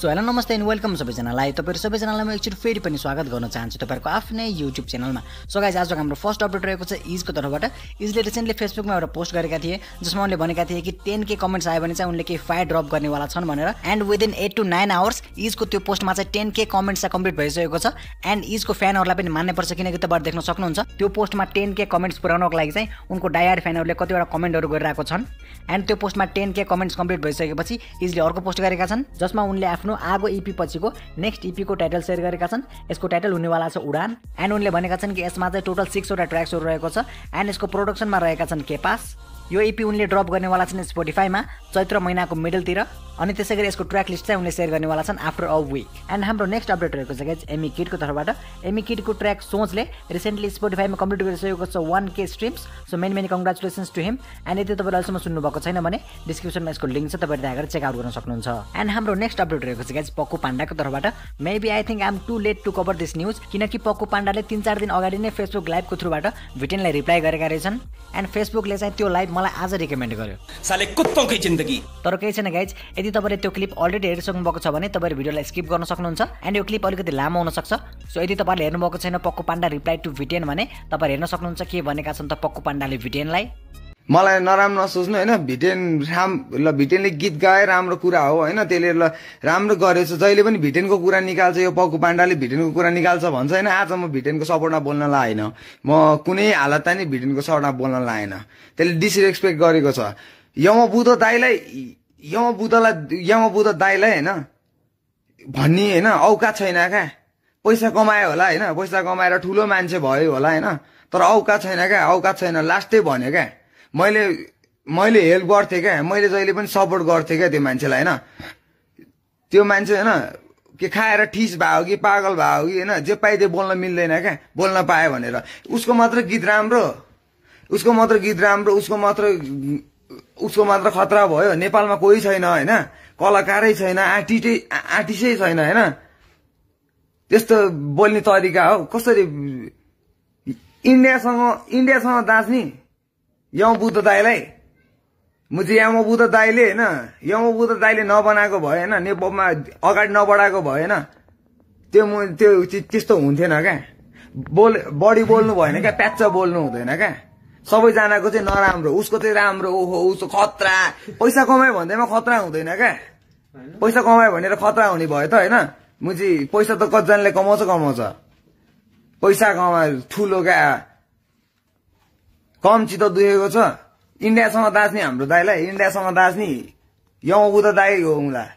So hello नमस्ते and welcome सबैजनालाई। तपाईँहरू सबैजनालाई म एकचोटि फेरि पनि स्वागत गर्न चाहन्छु तपाईँहरूको आफ्नै युट्युब च्यानलमा सो गाइज आजको हाम्रो फर्स्ट अपडेट रहेको छ इजको तर्फबाट। इजले रिसेन्टली फेसबुकमा एउटा पोस्ट गरेका थिए जसमा उनले भनेका थिए कि टेन के कमेन्ट्स आयो भने चाहिँ उनले केही फायर ड्रप गर्नेवाला छन् भनेर। And within eight to nine hours इजको त्यो पोस्टमा चाहिँ टेन के कमेन्ट्स चाहिँ कम्प्लिट भइसकेको छ। एन्ड इजको फ्यानहरूलाई पनि मान्नै पर्छ किनकि तपाईँहरू देख्न सक्नुहुन्छ त्यो पोस्टमा टेन के कमेन्ट्स पुऱ्याउनको लागि चाहिँ उनको डायड फ्यानहरूले कतिवटा कमेन्टहरू गरिरहेको छन्। एन्ड त्यो पोस्टमा टेन के कमेन्ट्स कम्प्लिट भइसकेपछि इजले अर्को पोस्ट गरेका छन् जसमा उनले आफ्नो आगो इपी पछिको नेक्स्ट इपीको टाइटल सेयर गरेका छन्। यसको टाइटल हुनेवाला छ उडान एन्ड उनले भनेका छन् कि यसमा चाहिँ टोटल सिक्सवटा ट्र्याक्सहरू रहेको छ एन्ड यसको प्रोडक्सनमा रहेका छन् केपास यो इपी उनले ड्रप गर्नेवाला छन् स्पोटिफाईमा चैत्र महिनाको मिडलतिर अनि त्यसै गरी यसको ट्र्याक लिस्ट चाहिँ उनले सेयर गर्नेवाला छन् आफ्टर अ विक एन्ड हाम्रो नेक्स्ट अपडेट रहेको छ गाइज एमी किटको तर्फबाट। एमी किटको ट्र्याक सोचले रिसेन्टली स्पोटिफाईमा कम्प्लिट गरिसकेको छ one K streams so many many congratulations to him and यदि तपाईँले अहिलेसम्म सुन्नुभएको छैन भने डिस्क्रिप्सनमा यसको लिङ्क छ तपाईँले त्यहाँ गएर चेकआउट गर्न सक्नुहुन्छ। एन्ड हाम्रो नेक्स्ट अपडेट रहेको छ गाइज पक्कु पाण्डाको तर्फबाट। Maybe I think I am too late to cover this news किनकि पक्कु पाण्डाले तिन चार दिन अगाडि नै फेसबुक लाइभको थ्रुबाट भिटेनलाई रिप्लाई गरेका रहेछन्। एन्ड फेसबुकले चाहिँ त्यो लाइभ मलाई आज रिकमेन्ड गर्यो। साले कुत्तों की जिंदगी तर केही छैन गाइज यदि तपाईँले त्यो क्लिप अलरेडी हेरिसक्नु भएको छ भने तपाईँले भिडियोलाई स्किप गर्न सक्नुहुन्छ एन्ड यो क्लिप अलिकति लामो हुनसक्छ। सो यदि तपाईँले हेर्नुभएको छैन पक्कु पाण्डा रिप्लाई टु भिटेन भने तपाईँहरू हेर्न सक्नुहुन्छ के भनेका छन् त पक्कु पाण्डाले भिटेनलाई मलाई नराम्रो नसोच्नु होइन। भिटेन राम ल भिटेनले गीत गाए राम्रो कुरा हो होइन। त्यसले ल राम्रो गरेछ। जहिले पनि भिटेनको कुरा निकाल्छ यो पक्कु पाण्डाले भिटेनको कुरा निकाल्छ भन्छ होइन। आज म भिटेनको सपोर्टमा बोल्न लाएन म कुनै हालतमा नि भिटेनको सपोर्टमा बोल्न लाएन त्यसले डिसरेस्पेक्ट गरेको छ। यम बुद्ध दाईलाई यम बुद्धलाई यम बुद्ध दाईलाई होइन भन्ने होइन। औकात छैन क्या। पैसा कमायो होला होइन। पैसा कमाएर ठुलो मान्छे भयो होला होइन। तर औकात छैन क्या। औकात छैन। लास्टै भन्यो क्या। मैले मैले हेल्प गर्थेँ क्या। मैले जहिले पनि सपोर्ट गर्थेँ क्या त्यो मान्छेलाई होइन? त्यो मान्छे होइन के खाएर ठिस भयो कि पागल भयो कि होइन जे पाइदियो बोल्न मिल्दैन क्या बोल्न पायो भनेर। उसको मात्र गीत राम्रो उसको मात्र गीत राम्रो उसको मात्र उसको मात्र खतरा भयो। नेपालमा कोही छैन होइन? कलाकारै छैन आर्टिस्टै आर्टिस्टै छैन होइन? त्यस्तो बोल्ने तरिका हो। कसरी इन्डियासँग इन्डियासँग दाँच्ने? यम बुद्ध दाईलाई? म चाहिँ यम बुद्ध दाईले होइन यम बुद्ध दाईले नबनाएको भए होइन नेपालमा अगाडि नबढाएको भए होइन। त्यो म त्यो त्यस्तो हुन्थेन क्या। बोल बढी बोल्नु भएन क्या प्याच्च बोल्नु हुँदैन क्या। सबैजनाको चाहिँ नराम्रो उसको चाहिँ राम्रो ओहो उसको खतरा। पैसा कमायो भन्दैमा खतरा हुँदैन क्या। पैसा कमायो भनेर खतरा हुने भयो त होइन। म चाहिँ पैसा त कतिजनाले कमाउँछ कमाउँछ। पैसा कमायो ठुलो क्या। कम चित्त दुखेको छ। इन्डियासँग दाच्ने हाम्रो दाईलाई इन्डियासँग दाच्ने। यम बुद्ध दाई हो उनलाई।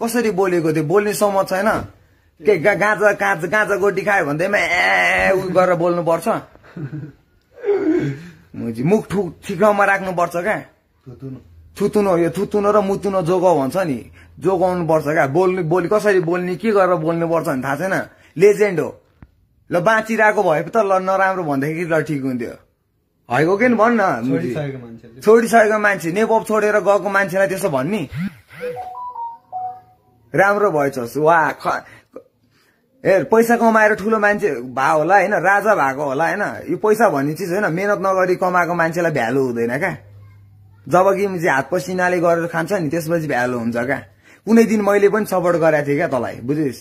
कसरी बोलेको थियो बोल्ने समझ छैन। के गाँजा गाँजा गाँजा गोटी खायो भन्दैमा ए उ गरेर बोल्नुपर्छ? मुख ठु ठिक ठाउँमा राख्नुपर्छ क्या। थुतुनो। यो थुतुनो र मुतुनो जोगाउ भन्छ नि। जोगाउनु पर्छ क्या। बोल्ने बोली कसरी बोल्ने के गरेर बोल्नु पर्छ भने थाहा छैन। लेजेन्ड हो। ल बाँचिरहेको भए त ल नराम्रो भन्दाखेरि ल ठिक हुन्थ्यो। भएको कि नि भन् न छोडिसकेको मान्छे नेपप छोडेर गएको मान्छेलाई त्यसो भन्ने राम्रो भएछ वा हेर पैसा कमाएर ठुलो मान्छे भयो होला होइन राजा भएको होला होइन। यो पैसा भन्ने चिज होइन मेहनत नगरी कमाएको मान्छेलाई भ्यालु हुँदैन क्या। जब कि हात पसिनाले गरेर खान्छ नि त्यसपछि भ्यालु हुन्छ क्या। कुनै दिन मैले पनि सपोर्ट गरेको थिएँ क्या तँलाई बुझिस्?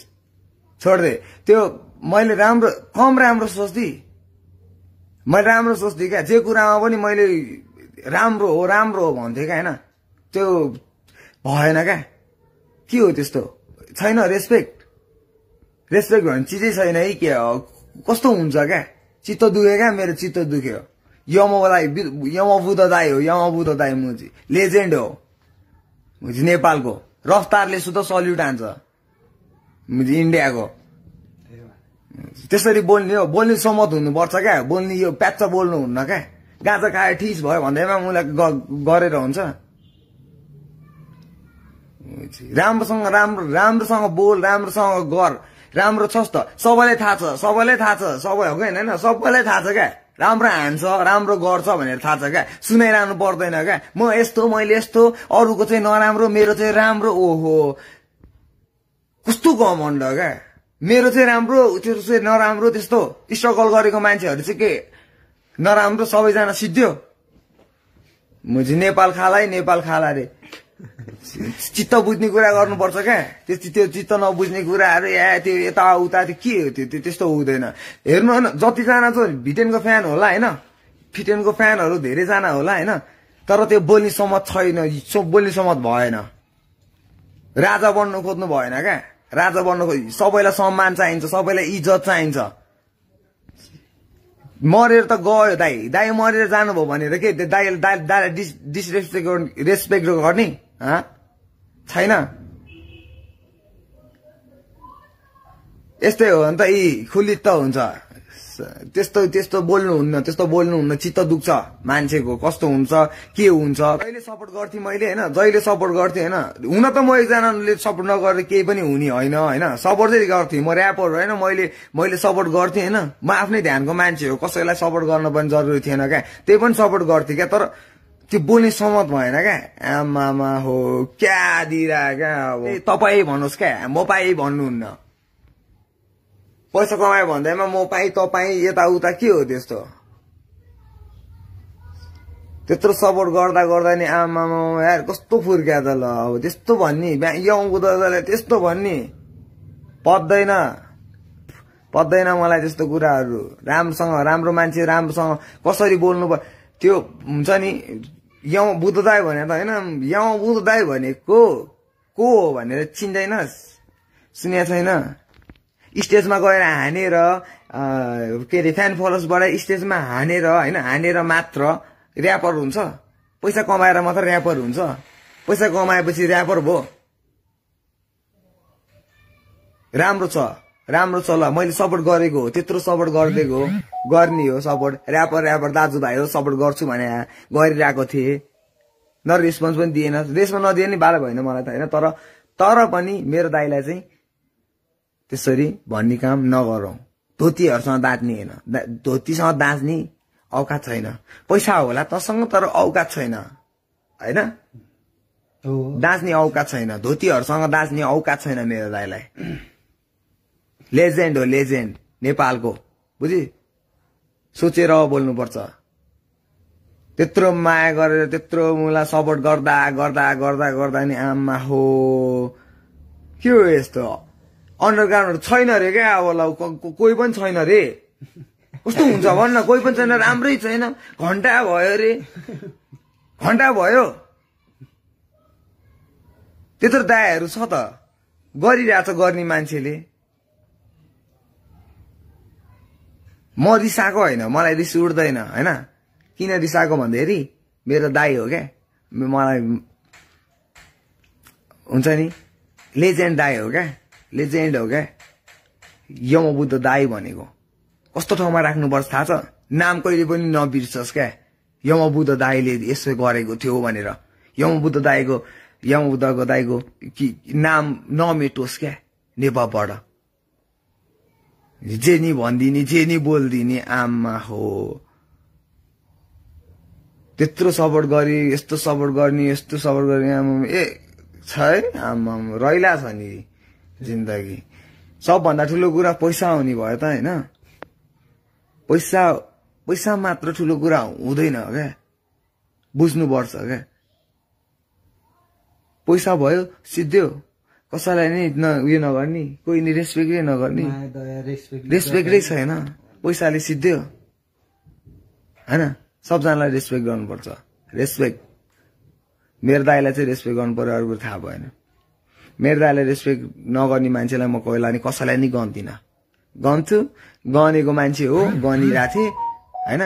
छोडिदे त्यो मैले राम्रो कम राम्रो सोच्थेँ। मैले राम्रो सोच्थेँ क्या। जे कुरामा पनि मैले राम्रो हो राम्रो हो भन्थेँ क्या होइन? त्यो भएन क्या। के हो त्यस्तो? छैन रेस्पेक्ट। रेस्पेक्ट भन्ने चिजै छैन। है के कस्तो हुन्छ क्या? चित्त दुख्यो क्या मेरो चित्त दुख्यो। यम दाई यम बुद्ध दाई हो यम बुद्ध दाई म चाहिँ। लेजेन्ड हो। नेपालको। रफ्तारले सुध सल्युट हान्छ। इन्डियाको। त्यसरी बोल्ने हो बोल्ने समत हुनुपर्छ क्या? बोल्ने यो प्याच्च बोल्नु हुन्न क्या? गाँजा खाए ठिस भयो भन्दैमा उसलाई गरेर हुन्छ। राम्रोसँग राम्रो राम्रोसँग बोल राम्रोसँग गर राम्रो छस् त। सबैलाई थाहा छ सबैलाई थाहा छ सबै हो कि होइन? होइन सबैलाई थाहा छ क्या? राम्रो हान्छ राम्रो गर्छ भनेर थाहा छ क्या? सुनाइरहनु पर्दैन क्या? म यस्तो मैले यस्तो अरूको चाहिँ नराम्रो मेरो चाहिँ राम्रो ओहो। कस्तो घमण्ड क्या? मेरो चाहिँ राम्रो त्यो चाहिँ नराम्रो त्यस्तो स्ट्रगल गरेको मान्छेहरू चाहिँ के? नराम्रो सबैजना सिद्धियो। म चाहिँ नेपाल खाला है नेपाल खाला रे। चित्त बुझ्ने कुरा गर्नुपर्छ क्या। त्यो त्यो चित्त नबुझ्ने कुराहरू या त्यो यताउता त्यो के हो? त्यो त्यो त्यस्तो हुँदैन। हेर्नु होइन जतिजना चाहिँ भिटेनको फ्यान होला होइन? फिटेनको फ्यानहरू धेरैजना होला होइन? तर त्यो बोल्ने समत छैन बोल्ने समत भएन। राजा बन्नु खोज्नु भएन क्या। राजा बन्नु खोज सबैलाई सम्मान चाहिन्छ सबैलाई इज्जत चाहिन्छ। मरेर त गयो दाई दाई मरेर जानुभयो भनेर के? दाई दाई दाई डिस डिसरेस्पेक्ट रेस्पेक्ट गर्ने छैन? यस्तै हो। भने त यी खुलित त हुन्छ। त्यस्तो त्यस्तो बोल्नुहुन्न त्यस्तो बोल्नुहुन्न चित्त दुख्छ मान्छेको कस्तो हुन्छ के हुन्छ। जहिले सपोर्ट गर्थेँ मैले होइन? जहिले सपोर्ट गर्थेँ होइन? हुन त म एकजनाले सपोर्ट नगरेर केही पनि हुने होइन होइन? सपोर्ट चाहिँ गर्थेँ। म ऱ्यापर होइन? मैले मैले सपोर्ट गर्थेँ होइन? म आफ्नै ध्यानको मान्छे हो कसैलाई सपोर्ट गर्न पनि जरुरी थिएन क्या? त्यही पनि सपोर्ट गर्थेँ क्या? तर त्यो बोल्ने सहमत भएन क्या? आमामा हो क्या दिइरह क्या अब तपाईँ भन्नुहोस् क्या? म पाएँ भन्नुहुन्न। पैसा कमायो भन्दैमा म पाएँ तपाईँ यताउता के हो त्यस्तो? त्यत्रो सपोर्ट गर्दा गर्दा नि आमामा यार कस्तो फुर्क्या त ल अब त्यस्तो भन्ने यौँको दादालाई त्यस्तो भन्ने। पत्दैन पत्दैन मलाई त्यस्तो कुराहरू। राम्रोसँग राम्रो मान्छे राम्रोसँग कसरी बोल्नु पर्यो त्यो हुन्छ नि यौँ बुद्ध दाई भने त होइन यौँ बुद्ध दाई भनेको को हो भनेर चिन्दैनस्। सुनेको छैन? स्टेजमा गएर हानेर के अरे फ्यान फलोवर्सबाट स्टेजमा हानेर होइन हानेर मात्र ऱ्यापर हुन्छ। पैसा कमाएर मात्र ऱ्यापर हुन्छ। पैसा कमाएपछि ऱ्यापर भयो राम्रो छ। राम्रो छ ल मैले सपोर्ट गरेको हो त्यत्रो सपोर्ट गरिदिएको हो। गर्ने हो सपोर्ट ऱ्यापर ऱ्यापर दाजुभाइ हो सपोर्ट गर्छु भने गरिरहेको थिएँ। न रेस्पोन्स पनि दिएन। रेस्पोन्स नदिए नि बाह्र भएन मलाई त होइन? तर तर पनि मेरो दाइलाई चाहिँ त्यसरी भन्ने काम नगरौँ। धोतीहरूसँग दाँच्ने होइन। दा- धोतीसँग दाँच्ने औकात छैन। पैसा होला तसँग तर औकात छैन। होइन? दाँच्ने औकात छैन। धोतीहरूसँग दाँच्ने औकात छैन मेरो दाइलाई लेजेन्ड हो लेजेन्ड। नेपालको। बुझि? सोचेर बोल्नुपर्छ। त्यत्रो माया गरेर त्यत्रो मलाई सपोर्ट गर्दा गर्दा गर्दा गर्दा नि आमा हो। के हो यस्तो? अन्डरग्राउन्डहरू छैन रे क्या? अब ल कोही पनि छैन रे कस्तो हुन्छ भन्न? कोही पनि छैन राम्रै छैन। घन्टा भयो रे घन्टा भयो। त्यत्रो दायाहरू छ त। गरिरहेछ गर्ने मान्छेले। म रिसाएको होइन मलाई रिस उठ्दैन होइन? किन रिसाएको भन्दाखेरि मेरो दाई हो क्या। मलाई हुन्छ नि? लेजेन्ड दाई हो क्या। लेजेन्ड हो क्या? यम बुद्ध दाई भनेको। कस्तो ठाउँमा राख्नुपर्छ थाहा छ? नाम कहिले पनि नबिर्सस् क्या? यम बुद्ध दाईले यसो गरेको थियो भनेर। यम बुद्ध दाईको यम बुद्धको दाईको कि नाम नमेटोस् क्या? नेपालबाट। जे नि भनिदिने जे नि बोलिदिने आमा हो। त्यत्रो सपोर्ट गरी यस्तो सपोर्ट गर्ने यस्तो सपोर्ट गर्ने आमा ए छ है आमा रैला छ नि। जिन्दगी। सबभन्दा ठुलो कुरा पैसा हुने भयो त होइन? पैसा पैसा मात्र ठुलो कुरा हुँदैन क्या? बुझ्नुपर्छ क्या? पैसा भयो सिद्धो कसैलाई नि न उयो नगर्ने कोही नि रेस्पेक्टै नगर्ने। रेस्पेक्ट छैन। पैसाले सिद्धो होइन? सबजनालाई रेस्पेक्ट गर्नुपर्छ। रेस्पेक्ट मेरो दाइलाई चाहिँ रेस्पेक्ट गर्नु पर्यो अरू कुरो थाहा भएन। मेरो दाइलाई रेस्पेक्ट नगर्ने मान्छेलाई म कोहीलाई नि कसैलाई नि गन्थिनँ गन्छु गनेको मान्छे हो गनिरहेको थिएँ होइन?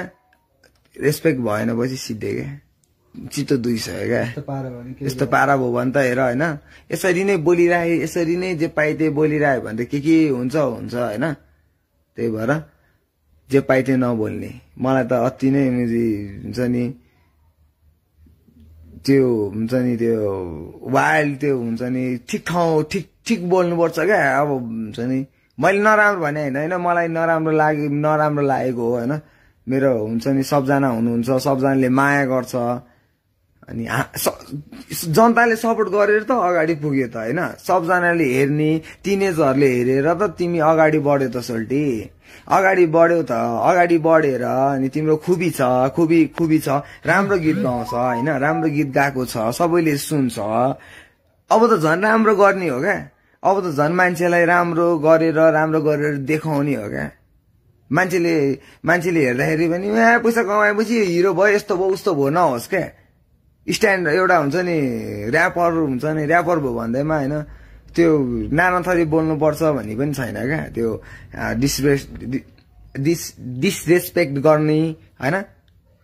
रेस्पेक्ट भएन पछि सिद्धे क्या चित्त दुइसक्यो क्या। यस्तो पारा भयो भने त हेर होइन? यसरी नै बोलिरहे यसरी नै जे पाए त्यही बोलिरह्यो भने त के के हुन्छ हुन्छ होइन? त्यही भएर जे पाए त्यही नबोल्ने। मलाई त अति नै हुन्छ नि त्यो हुन्छ नि त्यो वाइल्ड त्यो हुन्छ नि ठिक ठाउँ ठिक ठिक बोल्नुपर्छ क्या। अब हुन्छ नि मैले नराम्रो भने होइन होइन मलाई नराम्रो लागे नराम्रो लागेको हो होइन। मेरो हुन्छ नि सबजना हुनुहुन्छ सबजनाले माया गर्छ। अनि जनताले सपोर्ट गरेर त अगाडि पुग्यो त होइन? सबजनाले हेर्ने टिनेजहरूले हेरेर त तिमी अगाडि बढ्यो त सोल्टी। अगाडि बढ्यौ त अगाडि बढेर अनि तिम्रो खुबी छ खुबी खुबी छ राम्रो गीत गाउँछ होइन? राम्रो गीत गाएको छ सबैले सुन्छ। अब त झन् राम्रो गर्ने हो क्या? अब त झन् मान्छेलाई राम्रो गरेर राम्रो गरेर देखाउने हो क्या? मान्छेले मान्छेले हेर्दाखेरि पनि यहाँ पैसा कमाएपछि हिरो भयो यस्तो भयो उस्तो भयो नहोस् क्या? स्ट्यान्ड एउटा हुन्छ नि ऱ्यापर हुन्छ नि ऱ्यापर भयो भन्दैमा होइन त्यो नाना थरी बोल्नुपर्छ भन्ने पनि छैन क्या त्यो डिसरेस डिस डिसरेस्पेक्ट गर्ने होइन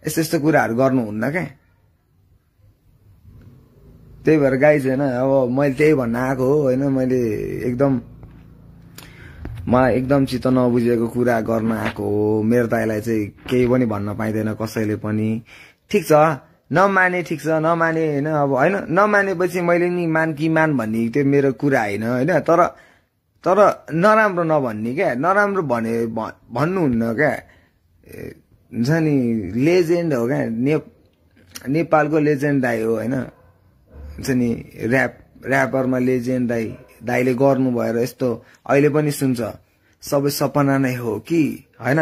यस्तो यस्तो कुराहरू गर्नुहुन्न क्या। त्यही भएर गाई छैन अब मैले त्यही भन्न आएको हो होइन मैले एकदम मलाई एकदम चित्त नबुझेको कुरा गर्न आएको हो मेरो दाइलाई चाहिँ केही पनि भन्न पाइँदैन कसैले पनि। ठिक छ नमाने ठिक छ नमाने होइन अब होइन नमानेपछि मैले नि मान कि मान भन्ने त्यो मेरो कुरा होइन होइन? तर तर नराम्रो नभन्ने क्या? नराम्रो भने भन्नुहुन्न क्या? हुन्छ नि लेजेन्ड हो क्या? नेपालको लेजेन्ड दाई हो होइन? हुन्छ नि ऱ्याप ऱ्यापरमा लेजेन्ड दाई दाईले गर्नु भएर यस्तो अहिले पनि सुन्छ। सबै सपना नै हो कि? होइन?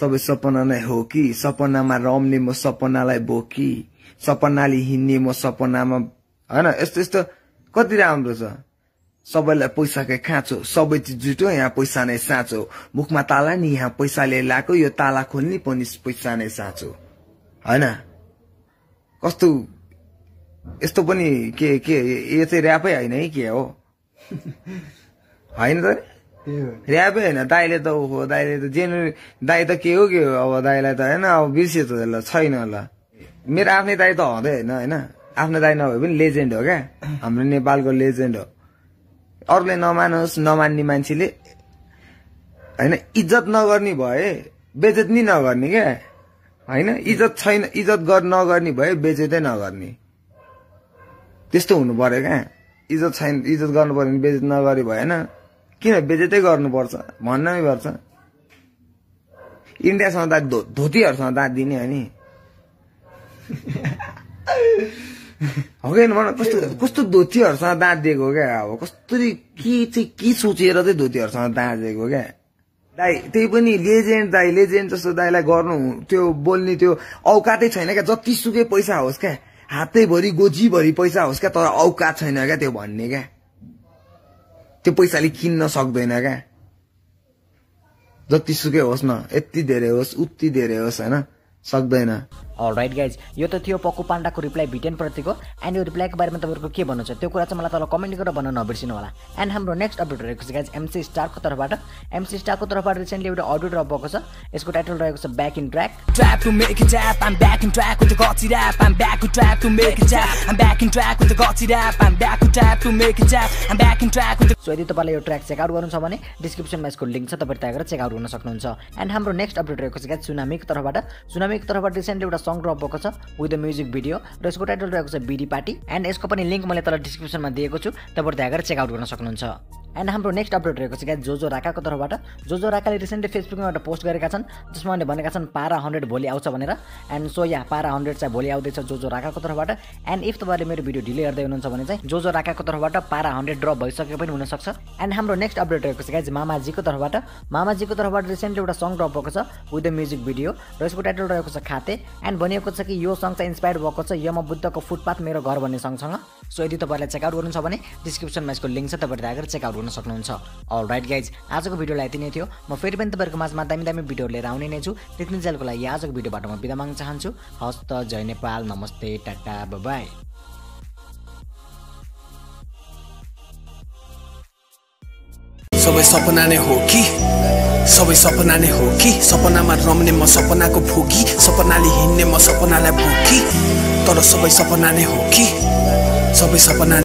सबै सपना नै हो कि? सपनामा रम्ने म सपनालाई बोकी सपनाले हिँड्ने म सपनामा होइन? यस्तो यस्तो कति राम्रो छ। सबैलाई पैसाकै खाँचो? सबै चिज जुटो यहाँ पैसा नै साँचो। मुखमा ताला नि यहाँ पैसाले लाएको यो ताला खोल्ने पनि पैसा नै साँचो। होइन? कस्तो यस्तो पनि के के यो चाहिँ ऱ्यापै होइन है के हो? होइन त ऱ्यापै होइन दाइले त ओहो दाइले त जेनु दाइ त के हो के हो अब दाइलाई त होइन अब बिर्सियो त छैन ल मेरो आफ्नै दाइ त हुँदै होइन होइन? आफ्नो दाइ नभए पनि लेजेन्ड हो क्या? हाम्रो नेपालको लेजेन्ड हो। अरूले नमानोस् नमान्ने मान्छेले होइन इज्जत नगर्ने भए बेजत नि नगर्ने क्या? होइन? इज्जत छैन इज्जत गर नगर्ने भए बेजतै नगर्ने। त्यस्तो हुनु पर्यो क्या? इज्जत छैन इज्जत गर्नु पर्यो भने बेजत नगरे भएन। किन बेजतै गर्नुपर्छ? भन्नै पर्छ। इन्डियासँग दाँत धो धोतीहरूसँग दाँत दिने हो नि। हो कि भन कस्तो कस्तो धोतीहरूसँग दाँत दिएको हो क्या? अब कस्तरी के चाहिँ के सोचेर चाहिँ धोतीहरूसँग दाँत दिएको क्या? दाइ त्यही पनि लेजेन्ड दाइ लेजेन्ड जस्तो दाइलाई गर्नु त्यो बोल्ने त्यो औकातै छैन क्या? जतिसुकै पैसा होस् क्या? हातैभरि गोजीभरि पैसा होस् क्या? तर औकात छैन क्या त्यो भन्ने क्या? त्यो पैसाले किन्न सक्दैन क्या। जतिसुकै होस् न यति धेरै होस् उति धेरै होस् होइन? सक्दैन। राइट गाइज यो त थियो पक्कु पाण्डाको रिप्लाई भिटेन प्रतिको। एन्ड यो रिप्लाईको बारेमा तपाईँहरूको के भन्नु छ? त्यो कुरा चाहिँ मलाई तल कमेन्ट गरेर भन्न नबिर्सिनु होला। एन्ड हाम्रो नेक्स्ट अपडेट रहेको छ गाइज एमसी स्टारको तर्फबाट। एमसी स्टारको तर्फबाट रिसेन्टली एउटा अडियो ड्रप भएको छ। यसको टाइटल रहेको छ back in track Trap to make it tap, I'm back in track with the gotchi rap. I'm back with trap to make it tap. I'm back in track with the gotchi rap. I'm back with trap to make it tap. I'm back in track with the so यदि तपाईँलाई यो track checkout गर्नु छ भने डिस्क्रिप्सनमा यसको link छ तपाईँले त्यहाँ गएर चेकआउट गर्न सक्नुहुन्छ। एन्ड हाम्रो नेक्स्ट अपडेट रहेको छ क्या सुनामीको तर्फबाट। सुनामीको तर्फबाट रिसेन्टली एउटा सङ ड्रप भएको छ विथ द म्युजिक भिडियो र यसको टाइटल रहेको छ बिडी पार्टी एन्ड यसको पनि लिङ्क मैले तल डिस्क्रिप्सनमा दिएको छु तपाईँले त्यहाँ गएर चेकआउट गर्न सक्नुहुन्छ। एन्ड हाम्रो नेक्स्ट अपडेट रहेको छ क्या जोजो राकाको तर्फबाट। जोजो राकाले रिसेन्टली फेसबुकमा एउटा पोस्ट गरेका छन् जसमा उनले भनेका छन् पारा हन्ड्रेड भोलि आउँछ भनेर। एन्ड सो या पारा हन्ड्रेड चाहिँ भोलि आउँदैछ जोजो राकाको तर्फबाट। एन्ड इफ तपाईँले मेरो भिडियो ढिले हेर्दै हुनुहुन्छ भने चाहिँ जोजो राकाको तर्फबाट पारा हन्ड्रेड ड्रप भइसके पनि हुनसक्छ। एन्ड हाम्रो नेक्स्ट अपडेट रहेको छ गाइज मामाजीको तर्फबाट। मामाजीको तर्फबाट रिसेन्टली एउटा सङ ड्रप भएको छ विथ द म्युजिक भिडियो र यसको टाइटल रहेको छ खाते एन्ड भनिएको छ कि यो सङ चाहिँ इन्सपायर भएको छ यम बुद्धको फुटपाथ मेरो घर भन्ने सङसँग सो यदि तपाईँलाई चेकआउट गर्नु छ भने डिस्क्रिप्सनमा यसको लिङ्क छ तपाईँले गएर चेकआउट गर्न सक्नुहुन्छ। अल राइट गाइज आजको भिडियोलाई यति नै थियो। म फेरि पनि तपाईँहरूको माझमा दामी दामी भिडियोहरू लिएर आउने नै छु। त्यति जेलको लागि आजको भिडियोबाट म बिदा माग्न चाहन्छु। हस्त जय नेपाल नमस्ते टाटा बाई सबै सपना नै हो कि? सबै सपना नै हो कि? सपनामा रम्ने म सपनाको भोगी सपनाले हिँड्ने म सपनालाई भोकी। तर सबै सपना नै हो कि? सबै सपना